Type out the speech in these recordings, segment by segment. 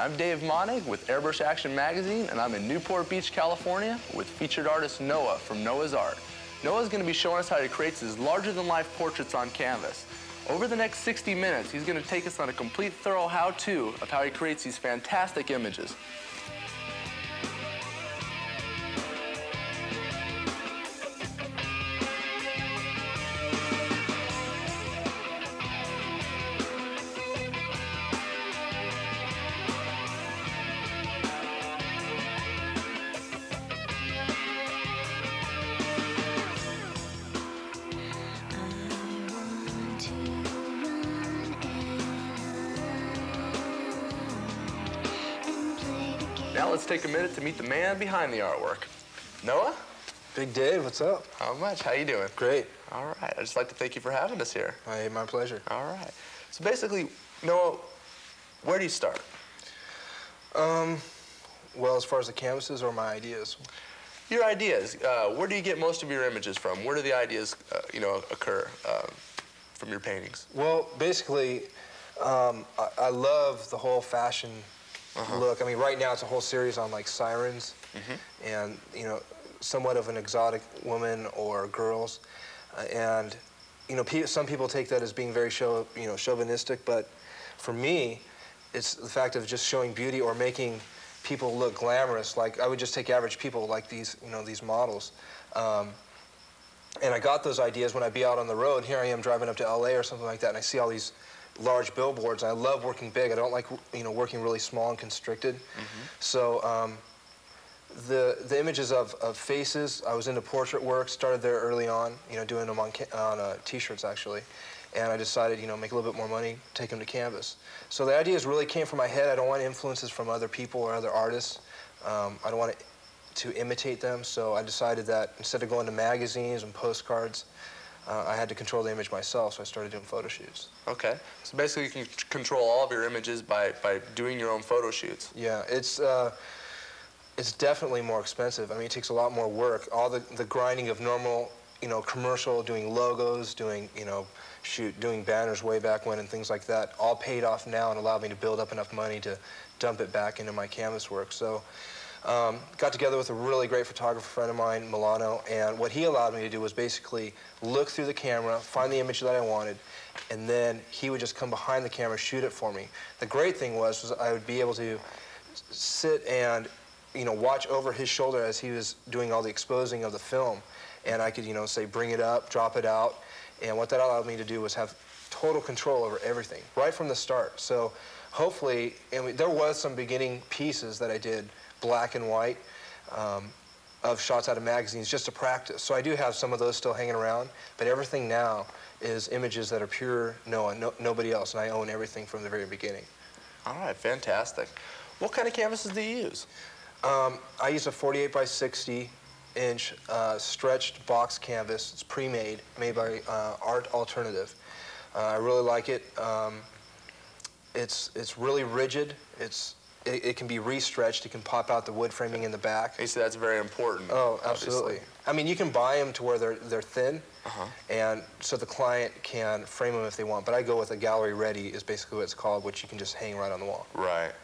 I'm Dave Monig with Airbrush Action Magazine, and I'm in Newport Beach, California with featured artist Noah from Noah's Art. Noah's going to be showing us how he creates his larger-than-life portraits on canvas. Over the next 60 minutes, he's going to take us on a complete thorough how-to of how he creates these fantastic images. Take a minute to meet the man behind the artwork. Noah? Big Dave, what's up? How much? How you doing? Great. All right. I'd just like to thank you for having us here. Hey, my pleasure. All right. So basically, Noah, where do you start? Um, well, as far as the canvases or my ideas? Your ideas. Uh, where do you get most of your images from? Where do the ideas, uh, you know, occur uh, from your paintings? Well, basically, um, I, I, love the whole fashion -huh. look. I mean, right now it's a whole series on like sirens mm -hmm. and, you know, somewhat of an exotic woman or girls. Uh, and, you know, pe some people take that as being very show, you know, chauvinistic, but for me, it's the fact of just showing beauty or making people look glamorous. Like I would just take average people like these, you know, these models. Um, and I got those ideas when I'd be out on the road. Here I am driving up to LA or something like that, and I see all these large billboards. I love working big. I don't like you know working really small and constricted. Mm -hmm. So um, the the images of, of faces. I was into portrait work. Started there early on. You know, doing them on on uh, t-shirts actually. And I decided, you know, make a little bit more money, take them to canvas. So the ideas really came from my head. I don't want influences from other people or other artists. Um, I don't want to, to imitate them. So I decided that instead of going to magazines and postcards, uh, I had to control the image myself, so I started doing photo shoots. Okay. So basically you can control all of your images by, by doing your own photo shoots. Yeah, it's, uh, it's definitely more expensive. I mean, it takes a lot more work. All the, the grinding of normal, you know, commercial, doing logos, doing, you know, shoot, doing banners way back when and things like that, all paid off now and allowed me to build up enough money to dump it back into my canvas work. So um, got together with a really great photographer friend of mine, Milano, and what he allowed me to do was basically look through the camera, find the image that I wanted, and then he would just come behind the camera, shoot it for me. The great thing was, was I would be able to sit and you know, watch over his shoulder as he was doing all the exposing of the film. And I could, you know, say, bring it up, drop it out. And what that allowed me to do was have total control over everything, right from the start. So hopefully, and we, there was some beginning pieces that I did black and white um, of shots out of magazines just to practice. So I do have some of those still hanging around, but everything now is images that are pure Noah, no, nobody else, and I own everything from the very beginning. All right, fantastic. What kind of canvases do you use? Um, I use a 48 by 60 inch uh, stretched box canvas. It's pre-made, made by uh, Art Alternative. Uh, I really like it. Um, it's, it's really rigid. It's it, it, can be restretched. It can pop out the wood framing in the back. You see, that's very important. Oh, absolutely. Obviously. I mean, you can buy them to where they're they're thin, uh -huh. and so the client can frame them if they want. But I go with a gallery ready is basically what it's called, which you can just hang right on the wall. Right.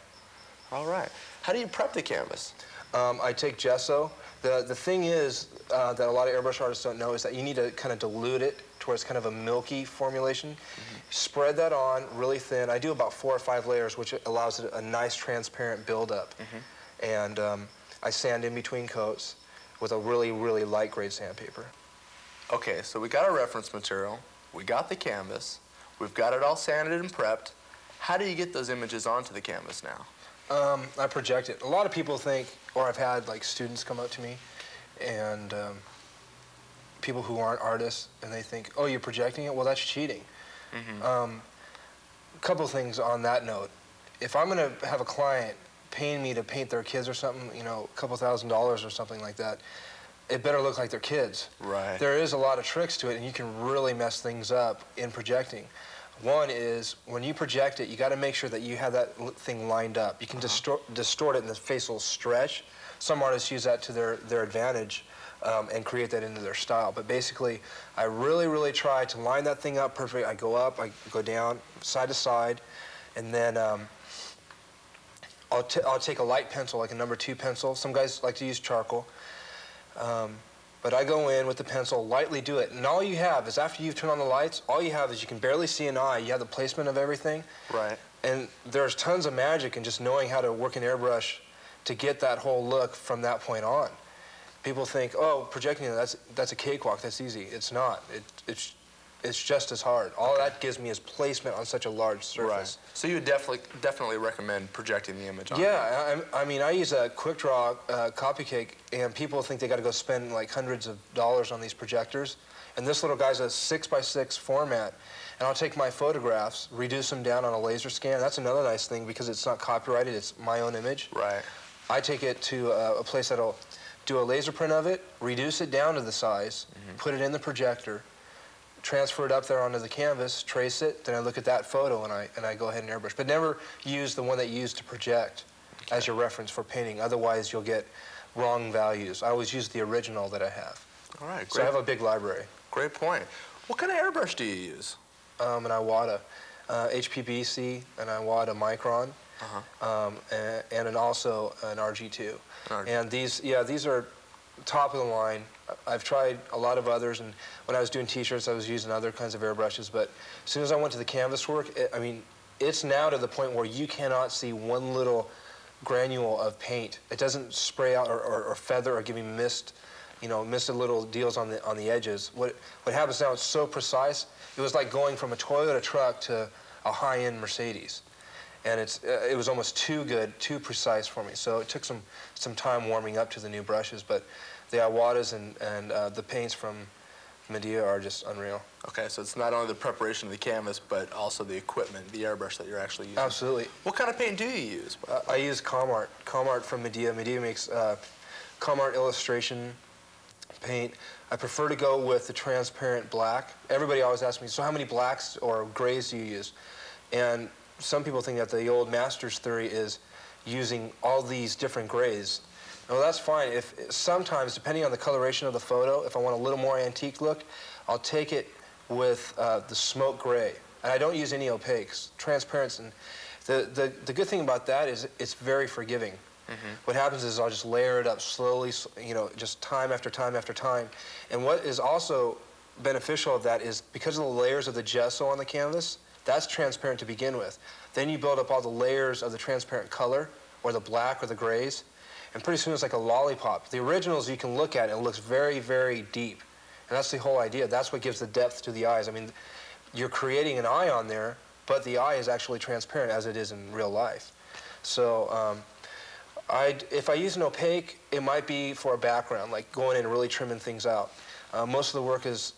All right. How do you prep the canvas? Um, I take gesso. The the thing is uh, that a lot of airbrush artists don't know is that you need to kind of dilute it where it's kind of a milky formulation. Mm -hmm. Spread that on really thin. I do about four or five layers, which allows it a nice transparent buildup. Mm -hmm. And um, I sand in between coats with a really, really light grade sandpaper. Okay, so we got our reference material, we got the canvas, we've got it all sanded and prepped. How do you get those images onto the canvas now? Um, I project it. A lot of people think, or I've had like students come up to me and um, people who aren't artists, and they think, oh, you're projecting it? Well, that's cheating. Mm -hmm. um, a couple things on that note. If I'm going to have a client paying me to paint their kids or something, you know, a couple thousand dollars or something like that, it better look like their kids. Right. There is a lot of tricks to it, and you can really mess things up in projecting. One is when you project it, you got to make sure that you have that thing lined up. You can uh -huh. distort, distort it, and the face will stretch. Some artists use that to their, their advantage um, and create that into their style. But basically, I really, really try to line that thing up perfectly. I go up, I go down, side to side, and then um, I'll I'll take a light pencil, like a number two pencil. Some guys like to use charcoal. Um, but I go in with the pencil, lightly do it. And all you have is after you've turned on the lights, all you have is you can barely see an eye. You have the placement of everything. Right. And there's tons of magic in just knowing how to work an airbrush to get that whole look from that point on. People think, oh, projecting, that's, that's a cakewalk, that's easy. It's not. It, it's it's just as hard. All that gives me is placement on such a large surface. Right. So you would definitely definitely recommend projecting the image on Yeah, I, I, mean, I use a quick draw uh, Copycake, and people think they got to go spend like hundreds of dollars on these projectors. And this little guy's a six by six format, and I'll take my photographs, reduce them down on a laser scan. That's another nice thing because it's not copyrighted; it's my own image. Right. I take it to a, a place that'll do a laser print of it, reduce it down to the size, mm -hmm. put it in the projector, transfer it up there onto the canvas, trace it, then I look at that photo and I, and I go ahead and airbrush. But never use the one that you use to project okay. as your reference for painting. Otherwise, you'll get wrong values. I always use the original that I have. All right, great. So I have a big library. Great point. What kind of airbrush do you use? Um, an Iwata uh, HPBC, an Iwata Micron, -huh. um, and, and an also an RG2. RG. And these, yeah, these are top of the line. I've tried a lot of others, and when I was doing T-shirts, I was using other kinds of airbrushes. But as soon as I went to the canvas work, it, I mean, it's now to the point where you cannot see one little granule of paint. It doesn't spray out or, or, or feather or give you mist, you know, misted little deals on the on the edges. What what happens now? It's so precise. It was like going from a Toyota truck to a high-end Mercedes and it's uh, it was almost too good, too precise for me. So it took some some time warming up to the new brushes, but the Iwatas and and uh, the paints from Medea are just unreal. Okay, so it's not only the preparation of the canvas, but also the equipment, the airbrush that you're actually using. Absolutely. What kind of paint do you use? Uh, I use Comart. Comart from Medea. Medea makes uh, Comart illustration paint. I prefer to go with the transparent black. Everybody always asks me, so how many blacks or grays do you use? And some people think that the old master's theory is using all these different grays. Well, that's fine. If sometimes, depending on the coloration of the photo, if I want a little more antique look, I'll take it with uh, the smoke gray. And I don't use any opaques, transparents. And the, the, the good thing about that is it's very forgiving. Mm -hmm. What happens is I'll just layer it up slowly, you know, just time after time after time. And what is also beneficial of that is because of the layers of the gesso on the canvas, that's transparent to begin with. Then you build up all the layers of the transparent color, or the black or the grays, and pretty soon it's like a lollipop. The originals you can look at and it looks very, very deep. And that's the whole idea. That's what gives the depth to the eyes. I mean, you're creating an eye on there, but the eye is actually transparent as it is in real life. So um, I'd, if I use an opaque, it might be for a background, like going in and really trimming things out. Uh, most of the work is,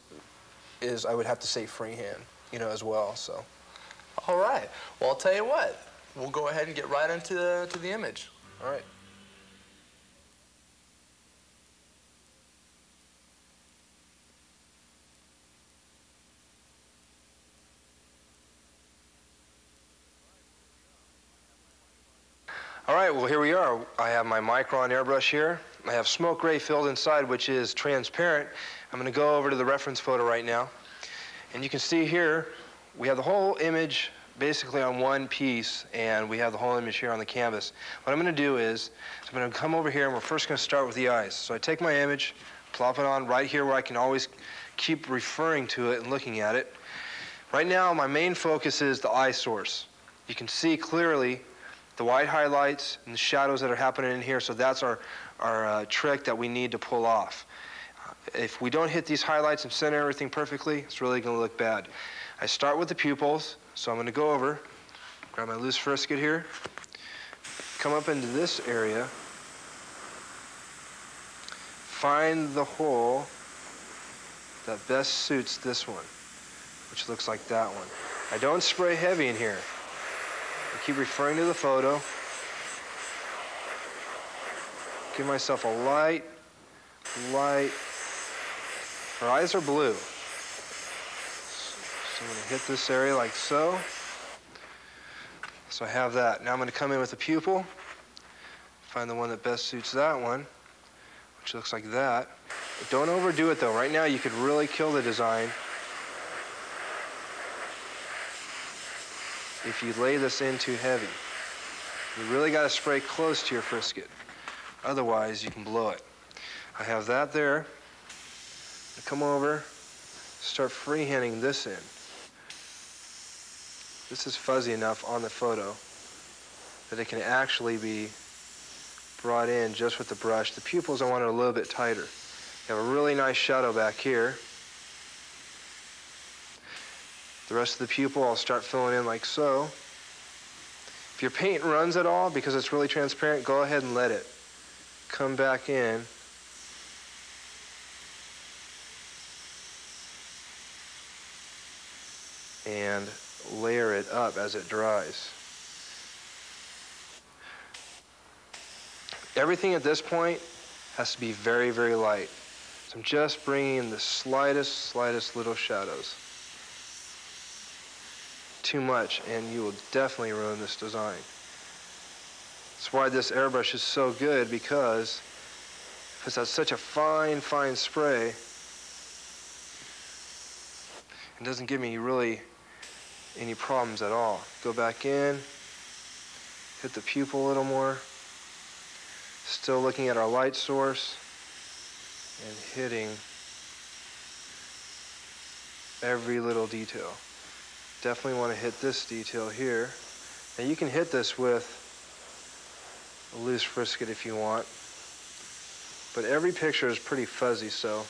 is, I would have to say, freehand, you know, as well. So. All right. Well, I'll tell you what. We'll go ahead and get right into the, to the image. All right. All right, well, here we are. I have my Micron airbrush here. I have smoke gray filled inside, which is transparent. I'm going to go over to the reference photo right now. And you can see here, we have the whole image basically on one piece and we have the whole image here on the canvas. What I'm going to do is I'm going to come over here and we're first going to start with the eyes. So I take my image, plop it on right here where I can always keep referring to it and looking at it. Right now my main focus is the eye source. You can see clearly the white highlights and the shadows that are happening in here so that's our, our uh, trick that we need to pull off. If we don't hit these highlights and center everything perfectly, it's really going to look bad. I start with the pupils, so I'm going to go over, grab my loose frisket here, come up into this area, find the hole that best suits this one, which looks like that one. I don't spray heavy in here. I keep referring to the photo. Give myself a light, light. Her eyes are blue. So I'm to hit this area like so. So I have that. Now I'm to come in with a pupil, find the one that best suits that one, which looks like that. But don't overdo it though. Right now you could really kill the design if you lay this in too heavy. You really got to spray close to your frisket. Otherwise, you can blow it. I have that there. I come over, start freehanding this in. This is fuzzy enough on the photo that it can actually be brought in just with the brush. The pupils I want it a little bit tighter. You have a really nice shadow back here. The rest of the pupil I'll start filling in like so. If your paint runs at all because it's really transparent, go ahead and let it come back in. And layer it up as it dries. Everything at this point has to be very, very light. So I'm just bringing in the slightest, slightest little shadows. Too much, and you will definitely ruin this design. That's why this airbrush is so good, because it's such a fine, fine spray, it doesn't give me really any problems at all. Go back in, hit the pupil a little more. Still looking at our light source and hitting every little detail. Definitely want to hit this detail here. Now you can hit this with a loose frisket if you want, but every picture is pretty fuzzy, so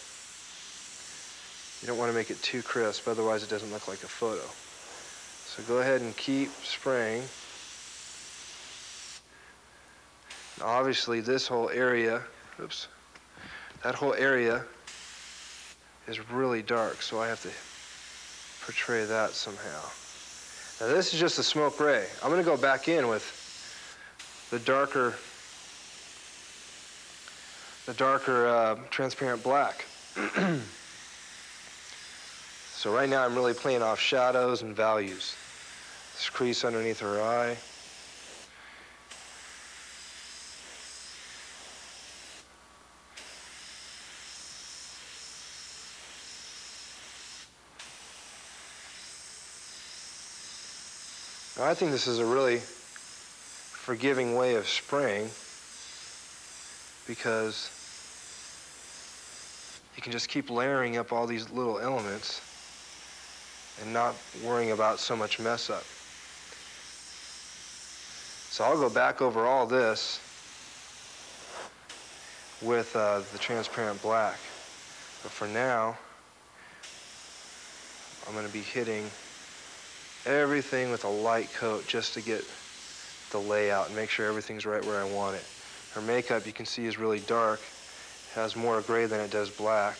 you don't want to make it too crisp, otherwise it doesn't look like a photo. So go ahead and keep spraying. obviously this whole area, oops, that whole area is really dark, so I have to portray that somehow. Now this is just a smoke gray. I'm gonna go back in with the darker, the darker uh, transparent black. so right now I'm really playing off shadows and values. This crease underneath her eye. Now, I think this is a really forgiving way of spraying because you can just keep layering up all these little elements and not worrying about so much mess up. So I'll go back over all this with uh, the transparent black. But for now, I'm going to be hitting everything with a light coat just to get the layout and make sure everything's right where I want it. Her makeup, you can see, is really dark. It has more gray than it does black.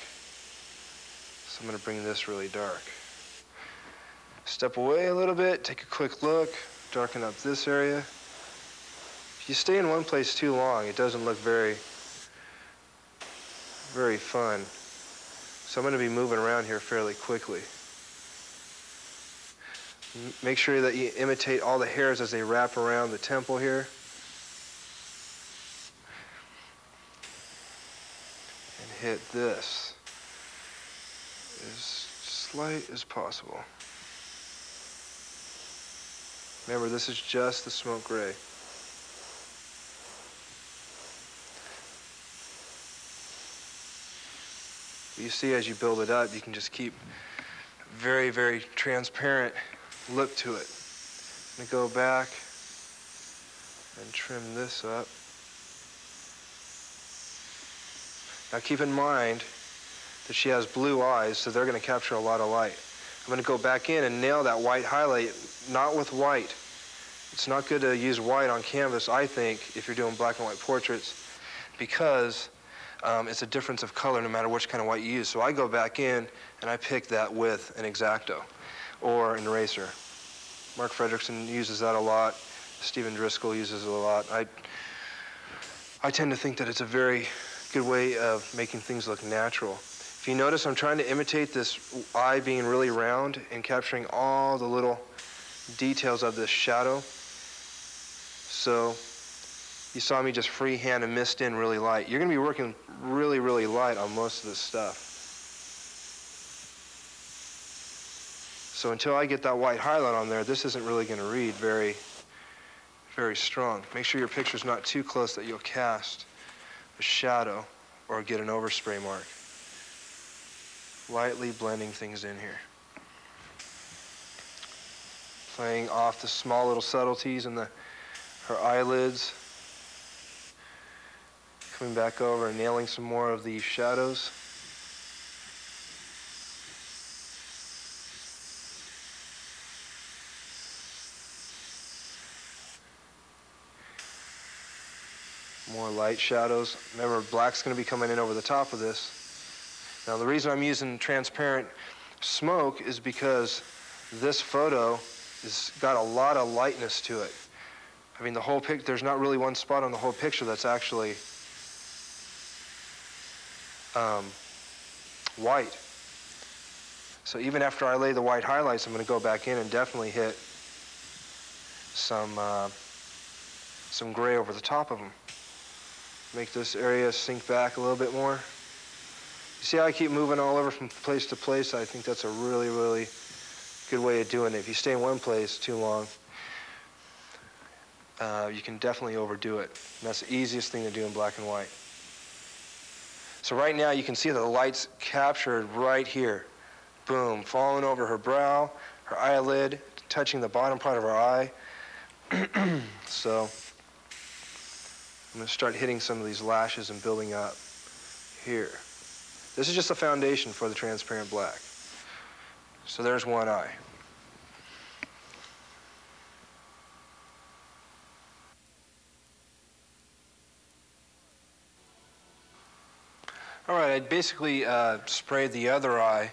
So I'm going to bring this really dark. Step away a little bit, take a quick look, darken up this area. You stay in one place too long, it doesn't look very, very fun. So I'm going to be moving around here fairly quickly. Make sure that you imitate all the hairs as they wrap around the temple here. And hit this as slight as possible. Remember, this is just the smoke gray. You see, as you build it up, you can just keep very, very transparent look to it. I'm gonna go back and trim this up. Now keep in mind that she has blue eyes, so they're gonna capture a lot of light. I'm gonna go back in and nail that white highlight, not with white. It's not good to use white on canvas, I think, if you're doing black and white portraits, because um, it's a difference of color no matter which kind of white you use. So I go back in and I pick that with an X-Acto or an eraser. Mark Fredrickson uses that a lot. Stephen Driscoll uses it a lot. I, I tend to think that it's a very good way of making things look natural. If you notice, I'm trying to imitate this eye being really round and capturing all the little details of this shadow. So you saw me just freehand and mist in really light. You're going to be working really, really light on most of this stuff. So until I get that white highlight on there, this isn't really going to read very, very strong. Make sure your picture's not too close that you'll cast a shadow or get an overspray mark. Lightly blending things in here. Playing off the small little subtleties in the her eyelids. Coming back over and nailing some more of these shadows. More light shadows. Remember, black's to be coming in over the top of this. Now, the reason I'm using transparent smoke is because this photo has got a lot of lightness to it. I mean, the whole pic, there's not really one spot on the whole picture that's actually um, white. So even after I lay the white highlights, I'm going to go back in and definitely hit some, uh, some gray over the top of them. Make this area sink back a little bit more. You see how I keep moving all over from place to place? I think that's a really, really good way of doing it. If you stay in one place too long, uh, you can definitely overdo it. And that's the easiest thing to do in black and white. So right now you can see the light's captured right here. Boom, falling over her brow, her eyelid, touching the bottom part of her eye. so I'm going to start hitting some of these lashes and building up here. This is just a foundation for the transparent black. So there's one eye. All right, I basically uh, sprayed the other eye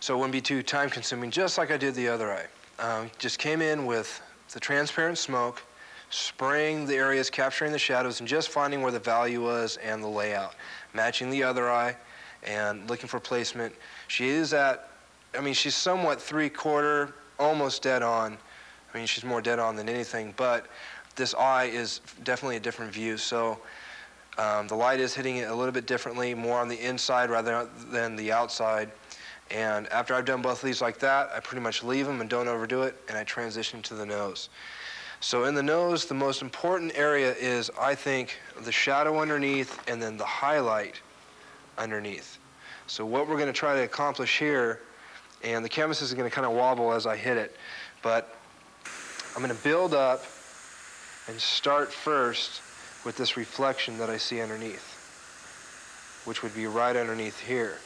so it wouldn't be too time consuming, just like I did the other eye. Um, just came in with the transparent smoke, spraying the areas, capturing the shadows, and just finding where the value was and the layout. Matching the other eye and looking for placement. She is at, I mean, she's somewhat three-quarter, almost dead on. I mean, she's more dead on than anything, but this eye is definitely a different view. So um, the light is hitting it a little bit differently, more on the inside rather than the outside. And after I've done both of these like that, I pretty much leave them and don't overdo it, and I transition to the nose. So in the nose, the most important area is, I think, the shadow underneath and then the highlight underneath. So what we're going to try to accomplish here, and the canvas is going to kind of wobble as I hit it, but I'm going to build up and start first with this reflection that I see underneath, which would be right underneath here.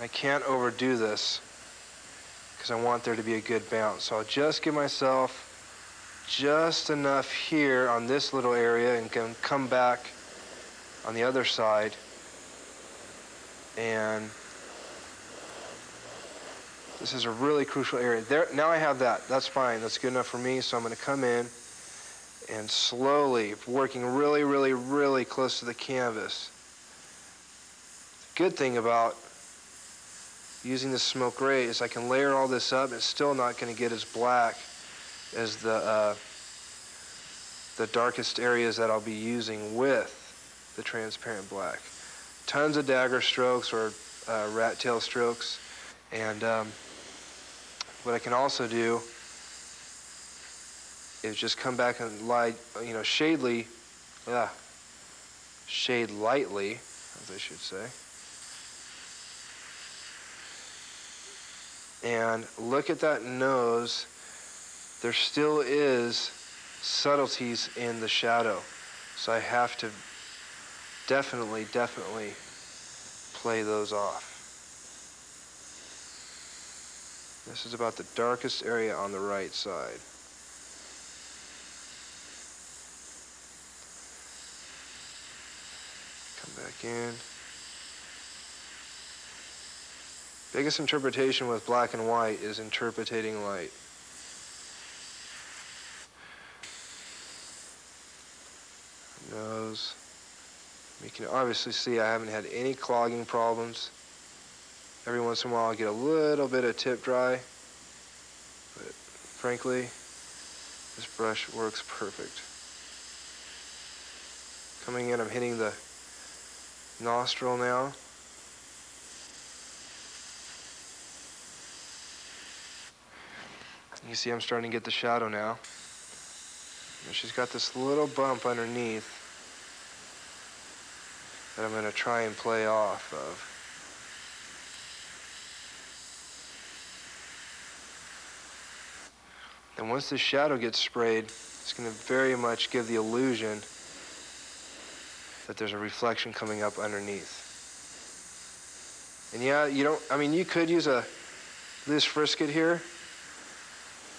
I can't overdo this because I want there to be a good bounce. So I'll just give myself just enough here on this little area and can come back on the other side and this is a really crucial area. There, now I have that. That's fine. That's good enough for me. So I'm going to come in and slowly, working really, really, really close to the canvas. The good thing about using the smoke gray is I can layer all this up. It's still not going to get as black as the, uh, the darkest areas that I'll be using with the transparent black. Tons of dagger strokes or uh, rat tail strokes. And um, what I can also do just come back and lie, you know, shadely, yeah, shade lightly, as I should say. and look at that nose, there still is subtleties in the shadow. So I have to definitely, definitely play those off. This is about the darkest area on the right side. Come back in. Biggest interpretation with black and white is interpreting light. Nose. You can obviously see I haven't had any clogging problems. Every once in a while I get a little bit of tip dry, but frankly, this brush works perfect. Coming in, I'm hitting the nostril now. You see I'm starting to get the shadow now. And she's got this little bump underneath that I'm going to try and play off of. And once the shadow gets sprayed, it's going to very much give the illusion that there's a reflection coming up underneath. And yeah, you don't, I mean, you could use a loose frisket here,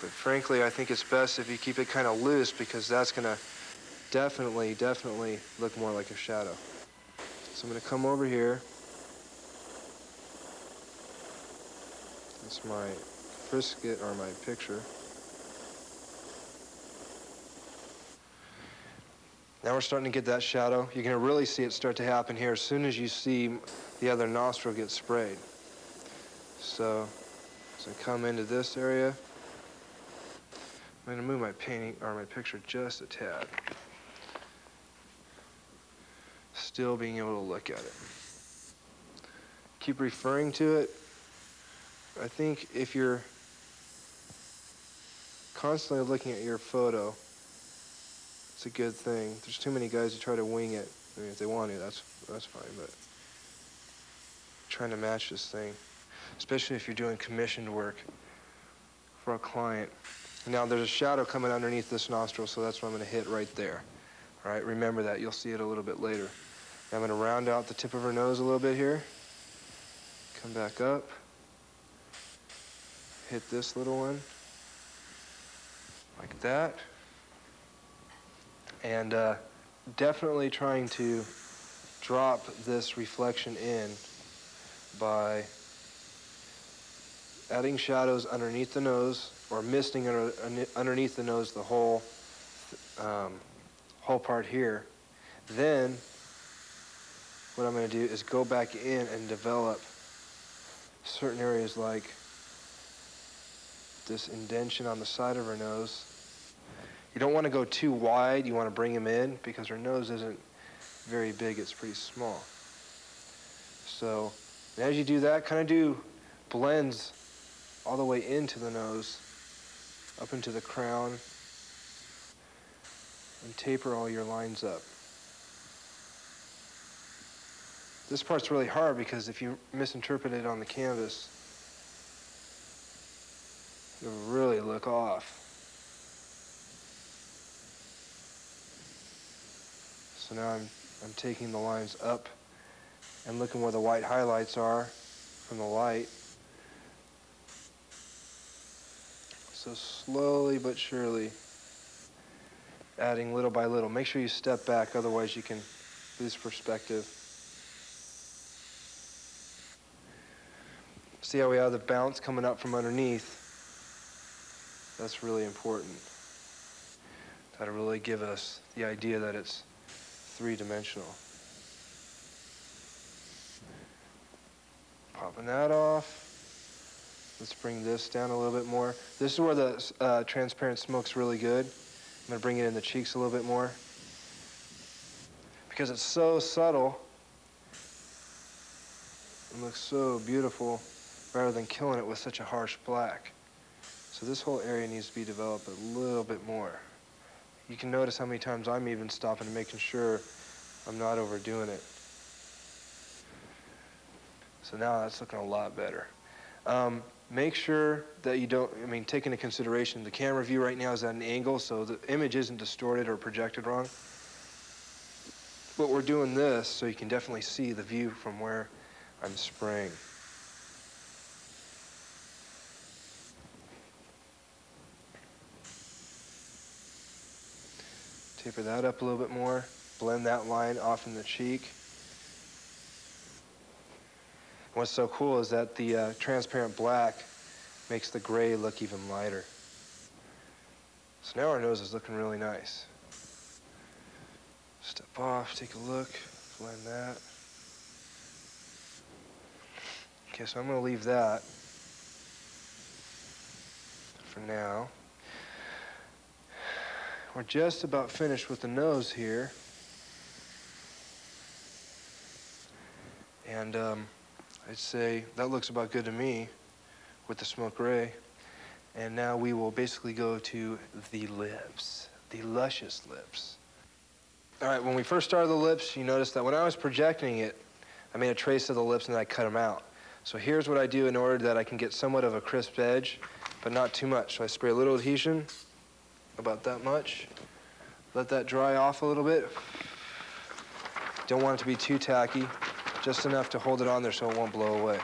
but frankly, I think it's best if you keep it kind of loose because that's to definitely, definitely look more like a shadow. So I'm to come over here. That's my frisket or my picture. Now we're starting to get that shadow. You're to really see it start to happen here as soon as you see the other nostril get sprayed. So, as I come into this area, I'm going to move my painting or my picture just a tad. Still being able to look at it. Keep referring to it. I think if you're constantly looking at your photo, a good thing. There's too many guys who try to wing it. I mean, if they want to, that's that's fine. But trying to match this thing, especially if you're doing commissioned work for a client. Now there's a shadow coming underneath this nostril, so that's what I'm going to hit right there. All right, remember that. You'll see it a little bit later. I'm going to round out the tip of her nose a little bit here. Come back up. Hit this little one. Like that and uh, definitely trying to drop this reflection in by adding shadows underneath the nose or misting under, underneath the nose the whole um, whole part here. Then what I'm going to do is go back in and develop certain areas like this indention on the side of her nose you don't want to go too wide. You want to bring him in because her nose isn't very big. It's pretty small. So as you do that, kind of do blends all the way into the nose, up into the crown, and taper all your lines up. This part's really hard because if you misinterpret it on the canvas, it'll really look off. So now I'm, I'm taking the lines up and looking where the white highlights are from the light. So slowly but surely adding little by little. Make sure you step back, otherwise you can lose perspective. See how we have the bounce coming up from underneath? That's really important. That'll really give us the idea that it's three-dimensional. Popping that off. Let's bring this down a little bit more. This is where the uh, transparent smoke's really good. I'm gonna bring it in the cheeks a little bit more. Because it's so subtle, it looks so beautiful rather than killing it with such a harsh black. So this whole area needs to be developed a little bit more. You can notice how many times I'm even stopping and making sure I'm not overdoing it. So now that's looking a lot better. Um, make sure that you don't, I mean, take into consideration the camera view right now is at an angle, so the image isn't distorted or projected wrong. But we're doing this so you can definitely see the view from where I'm spraying. Taper that up a little bit more. Blend that line off in the cheek. What's so cool is that the uh, transparent black makes the gray look even lighter. So now our nose is looking really nice. Step off, take a look, blend that. Okay, so I'm gonna leave that for now. We're just about finished with the nose here. And um, I'd say that looks about good to me with the smoke gray. And now we will basically go to the lips, the luscious lips. All right, when we first started the lips, you noticed that when I was projecting it, I made a trace of the lips and then I cut them out. So here's what I do in order that I can get somewhat of a crisp edge, but not too much. So I spray a little adhesion, about that much. Let that dry off a little bit. Don't want it to be too tacky, just enough to hold it on there so it won't blow away.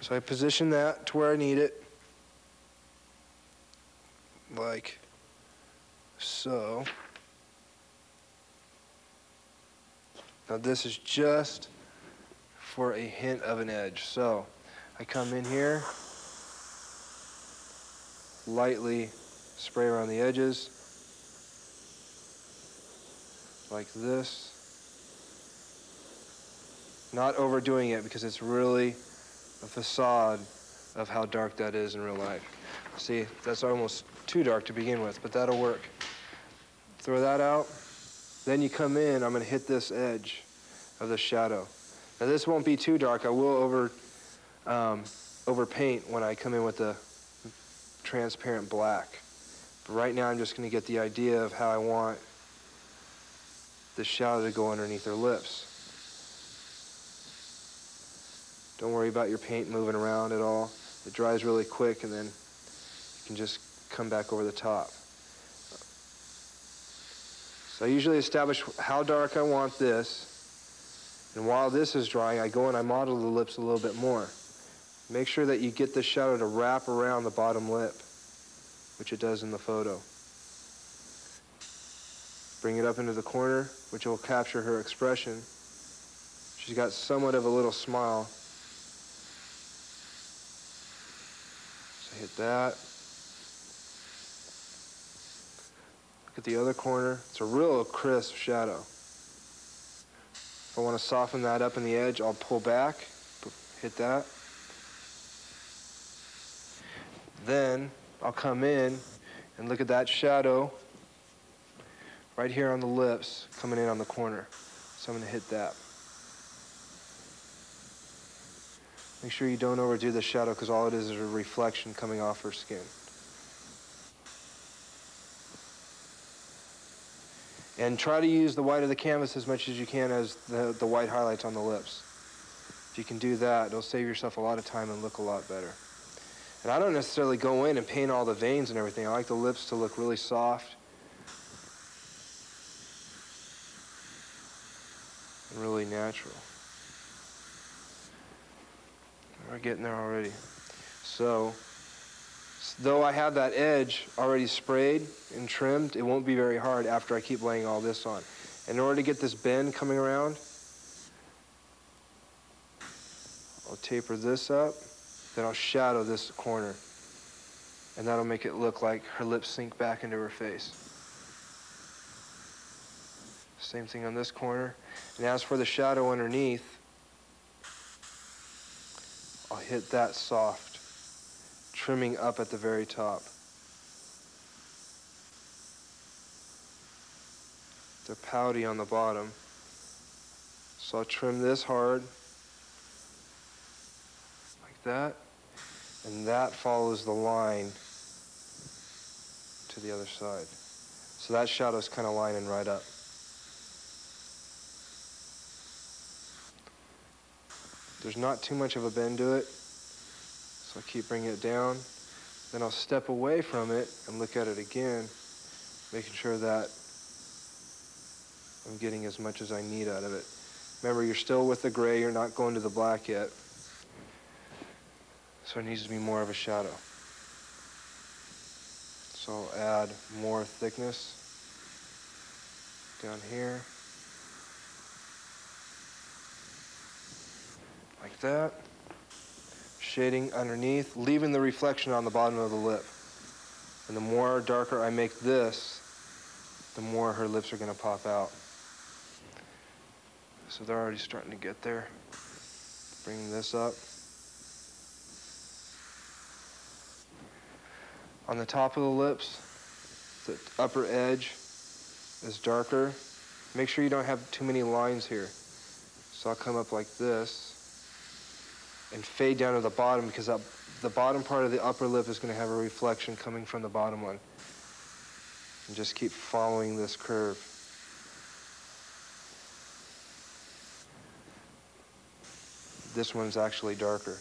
So I position that to where I need it, like so. Now this is just for a hint of an edge. So I come in here, lightly spray around the edges, like this. Not overdoing it because it's really a facade of how dark that is in real life. See, that's almost too dark to begin with, but that'll work. Throw that out. Then you come in, I'm gonna hit this edge of the shadow. Now this won't be too dark. I will over, um, paint when I come in with the transparent black. But right now I'm just gonna get the idea of how I want the shadow to go underneath their lips. Don't worry about your paint moving around at all. It dries really quick and then you can just come back over the top. So I usually establish how dark I want this. And while this is drying, I go and I model the lips a little bit more. Make sure that you get the shadow to wrap around the bottom lip, which it does in the photo. Bring it up into the corner, which will capture her expression. She's got somewhat of a little smile. So hit that. Look at the other corner. It's a real crisp shadow. If I want to soften that up in the edge, I'll pull back, hit that. Then I'll come in and look at that shadow right here on the lips coming in on the corner. So I'm going to hit that. Make sure you don't overdo the shadow because all it is is a reflection coming off her skin. And try to use the white of the canvas as much as you can as the, the white highlights on the lips. If you can do that, it'll save yourself a lot of time and look a lot better. And I don't necessarily go in and paint all the veins and everything. I like the lips to look really soft and really natural. We're getting there already. So, though I have that edge already sprayed and trimmed, it won't be very hard after I keep laying all this on. In order to get this bend coming around, I'll taper this up, then I'll shadow this corner. And that'll make it look like her lips sink back into her face. Same thing on this corner. And as for the shadow underneath, I'll hit that soft, trimming up at the very top. They're pouty on the bottom. So I'll trim this hard, that, and that follows the line to the other side. So that shadow's kind of lining right up. There's not too much of a bend to it, so I keep bringing it down. Then I'll step away from it and look at it again, making sure that I'm getting as much as I need out of it. Remember, you're still with the gray, you're not going to the black yet. So it needs to be more of a shadow. So I'll add more thickness down here. Like that. Shading underneath, leaving the reflection on the bottom of the lip. And the more darker I make this, the more her lips are gonna pop out. So they're already starting to get there. Bringing this up. On the top of the lips, the upper edge is darker. Make sure you don't have too many lines here. So I'll come up like this and fade down to the bottom because the bottom part of the upper lip is going to have a reflection coming from the bottom one. And just keep following this curve. This one's actually darker.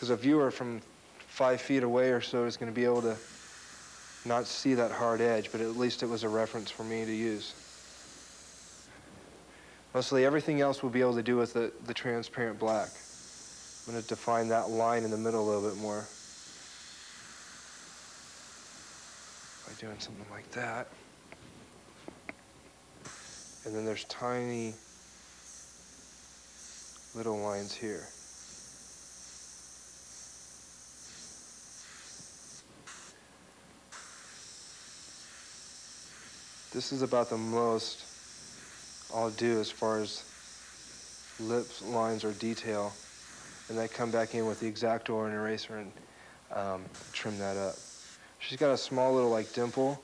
Because a viewer from five feet away or so is going to be able to not see that hard edge, but at least it was a reference for me to use. Mostly everything else we'll be able to do with the, the transparent black. I'm going to define that line in the middle a little bit more. By doing something like that. And then there's tiny little lines here. This is about the most I'll do as far as lips, lines, or detail. And I come back in with the X-Acto or an eraser and um, trim that up. She's got a small little like dimple,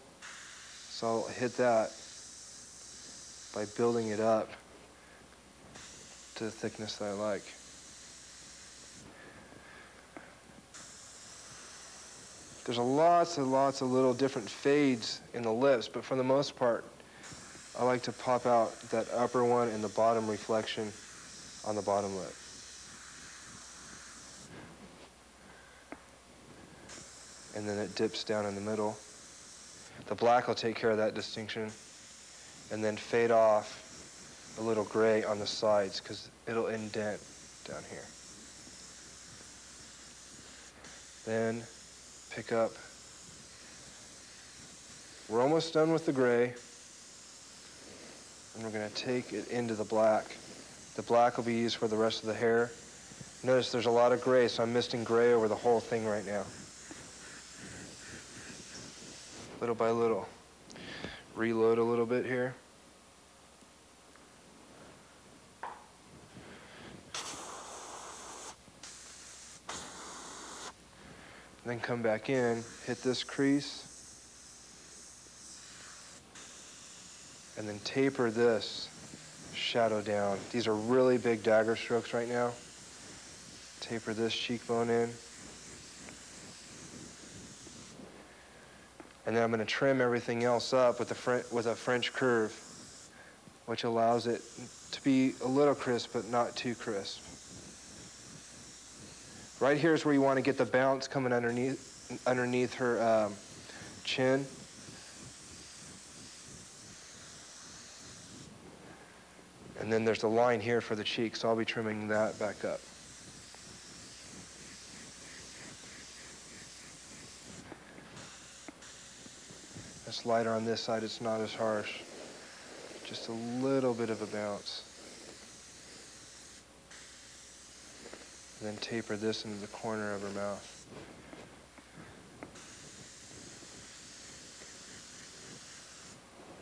so I'll hit that by building it up to the thickness that I like. There's lots and lots of little different fades in the lips, but for the most part, I like to pop out that upper one and the bottom reflection on the bottom lip. And then it dips down in the middle. The black will take care of that distinction. And then fade off a little gray on the sides because it'll indent down here. Then pick up. We're almost done with the gray. And we're going to take it into the black. The black will be used for the rest of the hair. Notice there's a lot of gray, so I'm misting gray over the whole thing right now. Little by little. Reload a little bit here. Then come back in, hit this crease, and then taper this shadow down. These are really big dagger strokes right now. Taper this cheekbone in. And then I'm going to trim everything else up with a, with a French curve, which allows it to be a little crisp, but not too crisp. Right here is where you want to get the bounce coming underneath, underneath her um, chin. And then there's a line here for the cheek, so I'll be trimming that back up. It's lighter on this side, it's not as harsh. Just a little bit of a bounce. And then taper this into the corner of her mouth.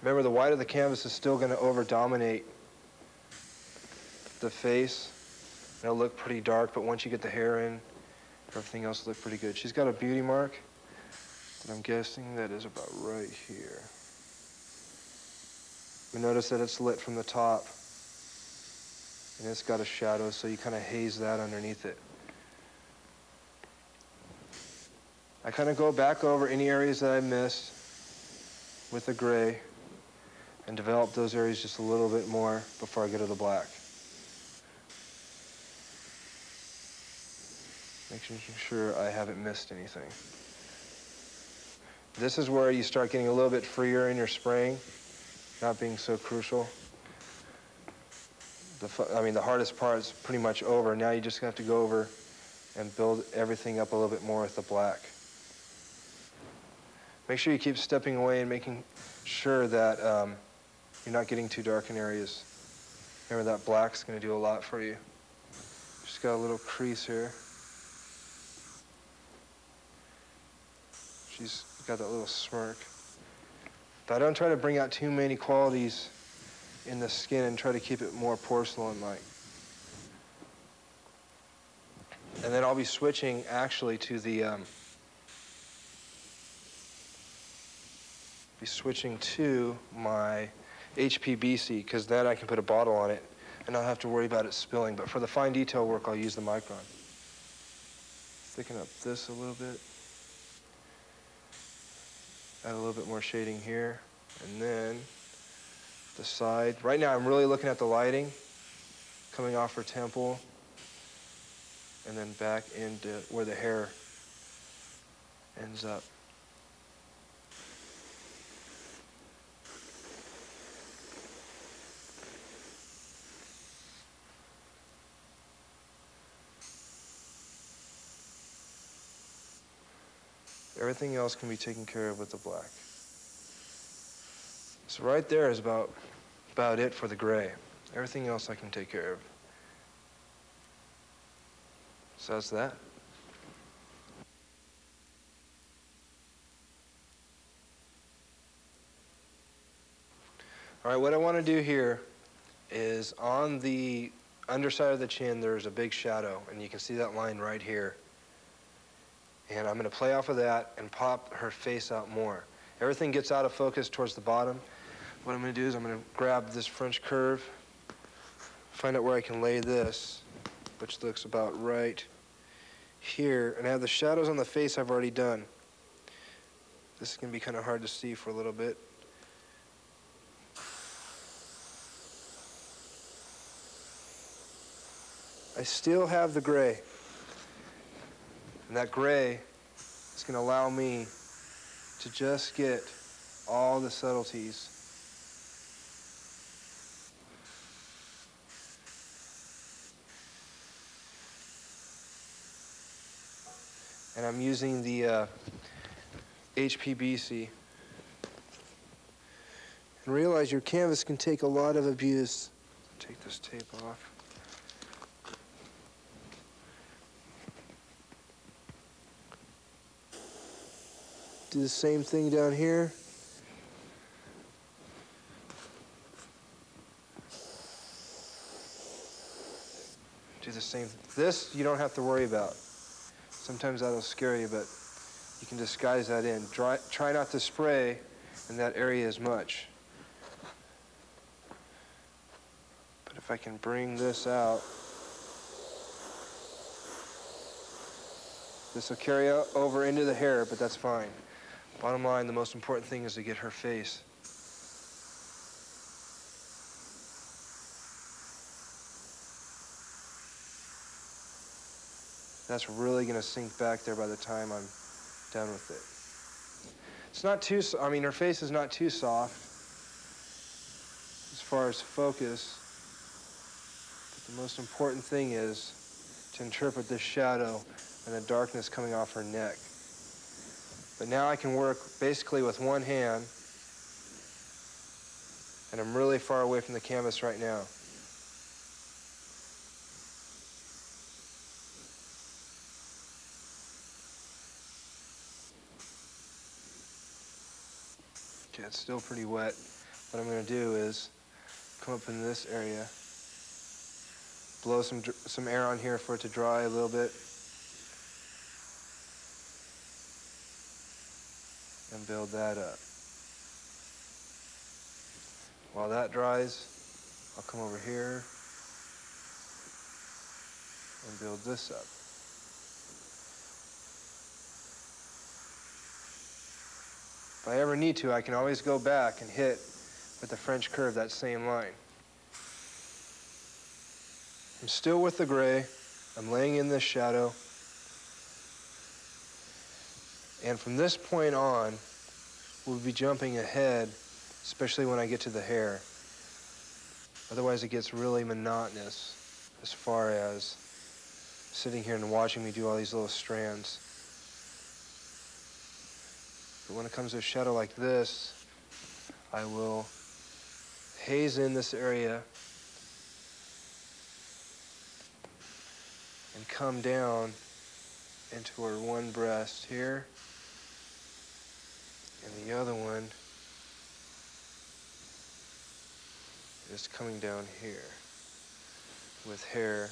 Remember, the white of the canvas is still going to over-dominate the face. It'll look pretty dark, but once you get the hair in, everything else will look pretty good. She's got a beauty mark that I'm guessing that is about right here. Notice that it's lit from the top. And it's got a shadow, so you kind of haze that underneath it. I kind of go back over any areas that I missed with the gray and develop those areas just a little bit more before I get to the black. Making sure I haven't missed anything. This is where you start getting a little bit freer in your spraying, not being so crucial the, I mean, the hardest part is pretty much over. Now you just have to go over and build everything up a little bit more with the black. Make sure you keep stepping away and making sure that um, you're not getting too dark in areas. Remember that black's going to do a lot for you. Just got a little crease here. She's got that little smirk. But I don't try to bring out too many qualities in the skin and try to keep it more porcelain-like. And then I'll be switching actually to the um, be switching to my HPBC because then I can put a bottle on it and not have to worry about it spilling. But for the fine detail work, I'll use the Micron. Thicken up this a little bit. Add a little bit more shading here. And then the side. Right now, I'm really looking at the lighting coming off her temple and then back into where the hair ends up. Everything else can be taken care of with the black. So right there is about, about it for the gray. Everything else I can take care of. So that's that. All right, what I want to do here is on the underside of the chin, there's a big shadow, and you can see that line right here. And I'm going to play off of that and pop her face out more. Everything gets out of focus towards the bottom. What I'm going to do is I'm going to grab this French curve, find out where I can lay this, which looks about right here, and I have the shadows on the face I've already done. This is going to be kind of hard to see for a little bit. I still have the gray. And that gray is going to allow me to just get all the subtleties. And I'm using the uh, HPBC. And realize your canvas can take a lot of abuse. Take this tape off. Do the same thing down here. Do the same. This you don't have to worry about. Sometimes that'll scare you, but you can disguise that in. Try, try not to spray in that area as much. But if I can bring this out, this will carry over into the hair, but that's fine. Bottom line, the most important thing is to get her face. That's really going to sink back there by the time I'm done with it. It's not too, I mean, her face is not too soft as far as focus. But the most important thing is to interpret this shadow and the darkness coming off her neck. But now I can work basically with one hand, and I'm really far away from the canvas right now. Okay, it's still pretty wet. What I'm going to do is come up in this area, blow some, some air on here for it to dry a little bit. and build that up. While that dries, I'll come over here and build this up. If I ever need to, I can always go back and hit with the French curve that same line. I'm still with the gray. I'm laying in this shadow. And from this point on, we'll be jumping ahead, especially when I get to the hair. Otherwise, it gets really monotonous as far as sitting here and watching me do all these little strands. But when it comes to a shadow like this, I will haze in this area and come down into her one breast here and the other one is coming down here with hair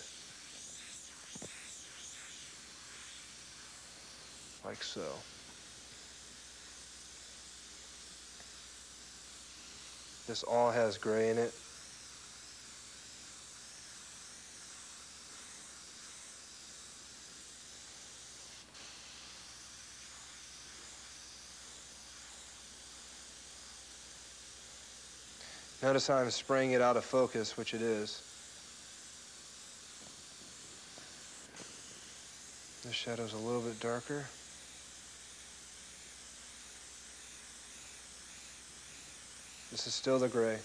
like so. This all has gray in it. Notice how I'm spraying it out of focus, which it is. The shadow's a little bit darker. This is still the gray.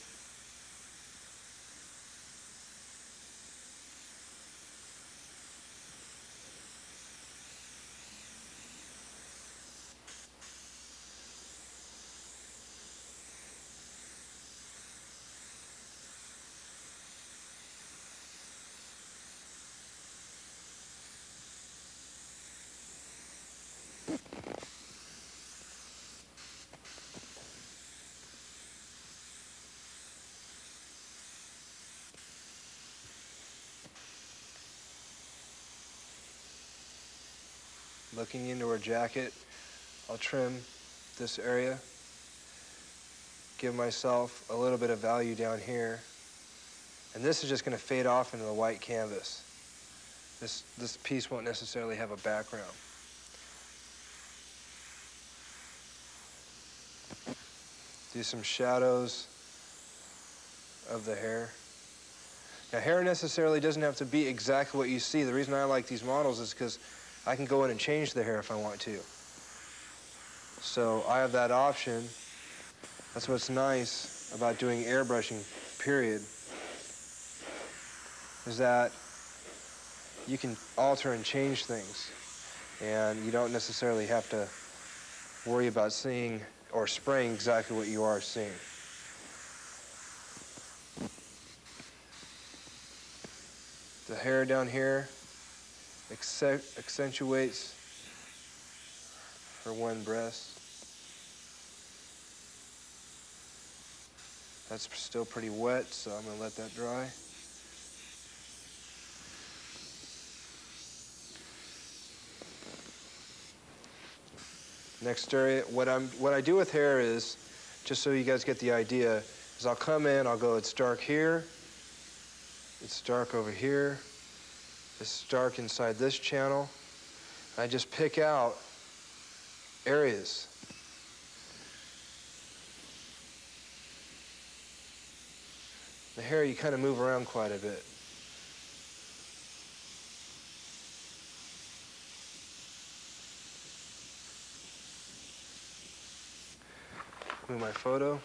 Looking into her jacket. I'll trim this area, give myself a little bit of value down here. And this is just going to fade off into the white canvas. This, this piece won't necessarily have a background. Do some shadows of the hair. Now, hair necessarily doesn't have to be exactly what you see. The reason I like these models is because I can go in and change the hair if I want to. So I have that option. That's what's nice about doing airbrushing, period, is that you can alter and change things. And you don't necessarily have to worry about seeing or spraying exactly what you are seeing. The hair down here, accentuates her one breast. That's still pretty wet, so I'm gonna let that dry. Next area, what I'm what I do with hair is, just so you guys get the idea, is I'll come in, I'll go, it's dark here, it's dark over here, it's dark inside this channel. I just pick out areas. The hair, you kind of move around quite a bit. Move my photo.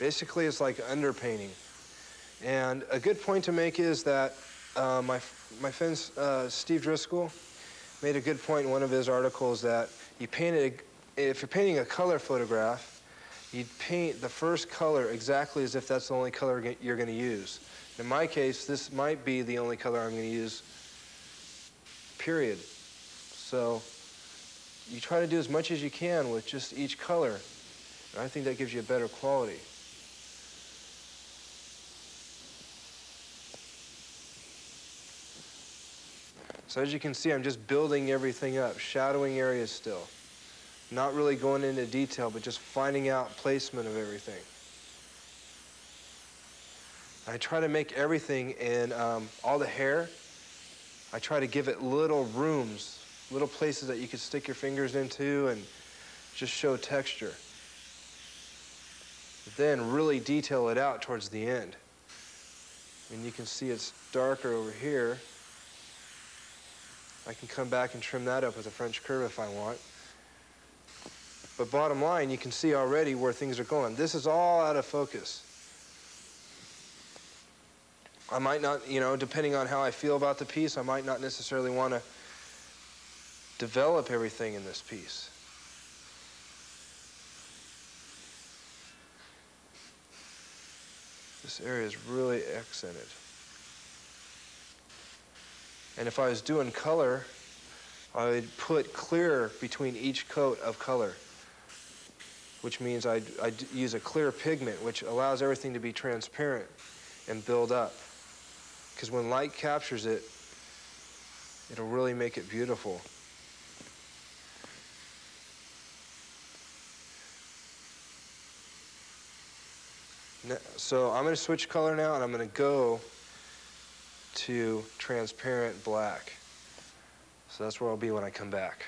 Basically, it's like underpainting. And a good point to make is that uh, my, my friend uh, Steve Driscoll made a good point in one of his articles that you painted, if you're painting a color photograph, you paint the first color exactly as if that's the only color you're going to use. In my case, this might be the only color I'm going to use, period. So you try to do as much as you can with just each color. And I think that gives you a better quality. So as you can see, I'm just building everything up, shadowing areas still. Not really going into detail, but just finding out placement of everything. I try to make everything in um, all the hair, I try to give it little rooms, little places that you could stick your fingers into and just show texture. But then really detail it out towards the end. And you can see it's darker over here. I can come back and trim that up with a French curve if I want. But bottom line, you can see already where things are going. This is all out of focus. I might not, you know, depending on how I feel about the piece, I might not necessarily want to develop everything in this piece. This area is really accented. And if I was doing color, I would put clear between each coat of color, which means I'd, I'd use a clear pigment, which allows everything to be transparent and build up. Because when light captures it, it'll really make it beautiful. So I'm going to switch color now, and I'm going to go to transparent black. So that's where I'll be when I come back.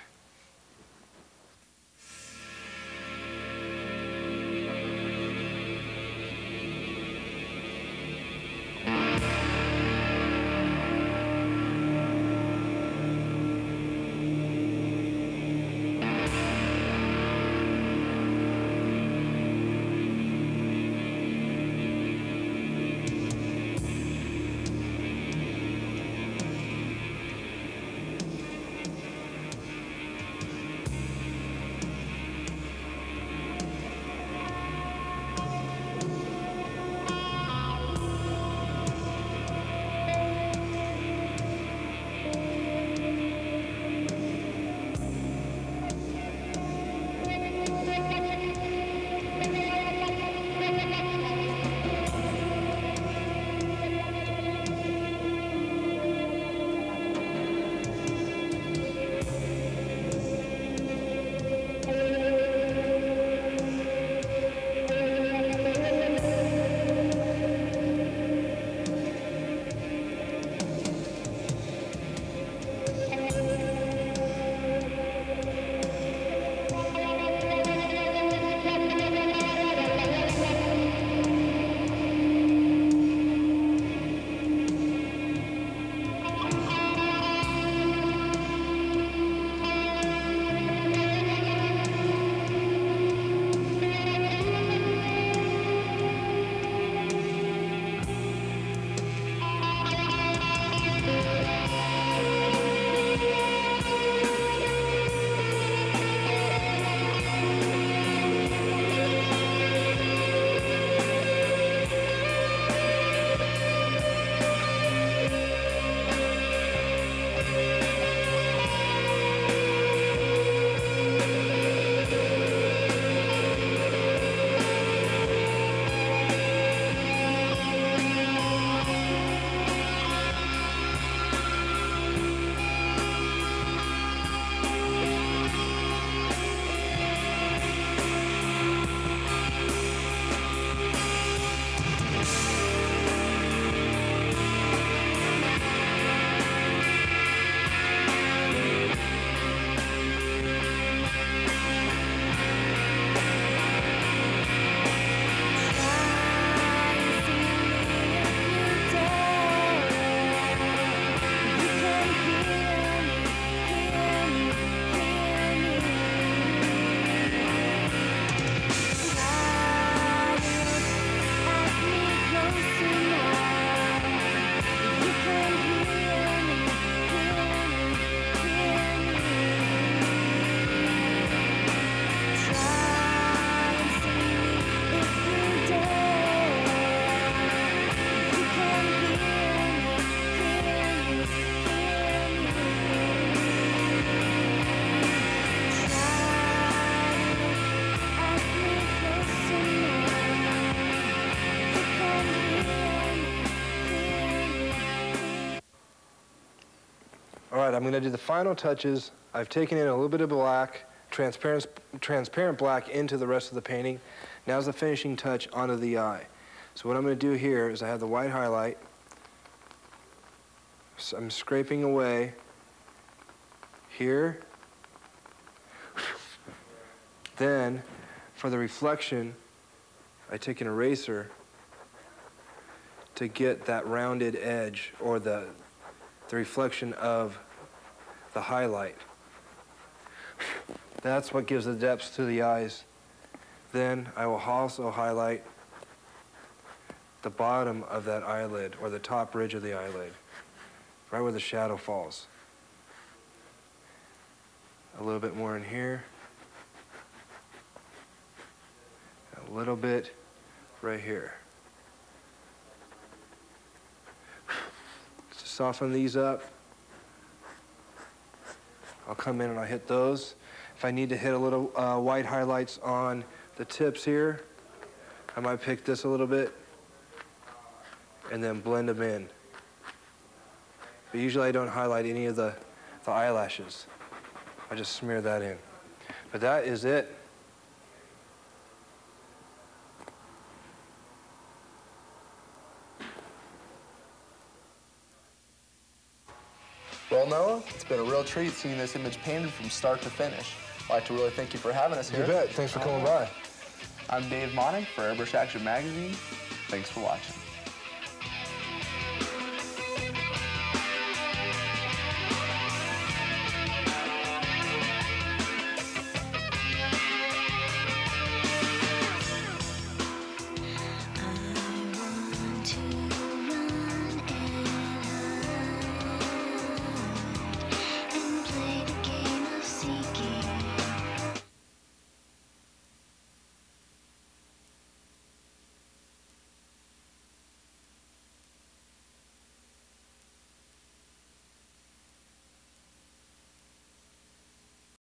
I'm going to do the final touches. I've taken in a little bit of black, transparent, transparent black into the rest of the painting. Now's the finishing touch onto the eye. So what I'm going to do here is I have the white highlight. So I'm scraping away here. Then, for the reflection, I take an eraser to get that rounded edge or the, the reflection of the highlight. That's what gives the depth to the eyes. Then I will also highlight the bottom of that eyelid or the top ridge of the eyelid, right where the shadow falls. A little bit more in here. A little bit right here. To soften these up, I'll come in and I'll hit those. If I need to hit a little uh, white highlights on the tips here, I might pick this a little bit and then blend them in. But usually I don't highlight any of the, the eyelashes. I just smear that in. But that is it. Noah, it's been a real treat seeing this image painted from start to finish. I'd like to really thank you for having us here. You bet. Thanks for coming by. I'm Dave Monning for Airbrush Action Magazine. Thanks for watching.